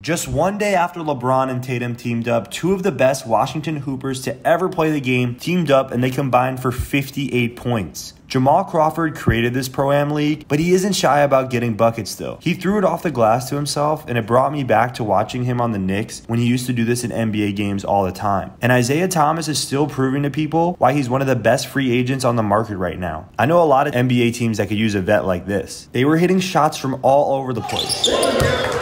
Just one day after LeBron and Tatum teamed up, two of the best Washington Hoopers to ever play the game teamed up and they combined for 58 points. Jamal Crawford created this Pro Am League, but he isn't shy about getting buckets though. He threw it off the glass to himself, and it brought me back to watching him on the Knicks when he used to do this in NBA games all the time. And Isaiah Thomas is still proving to people why he's one of the best free agents on the market right now. I know a lot of NBA teams that could use a vet like this. They were hitting shots from all over the place.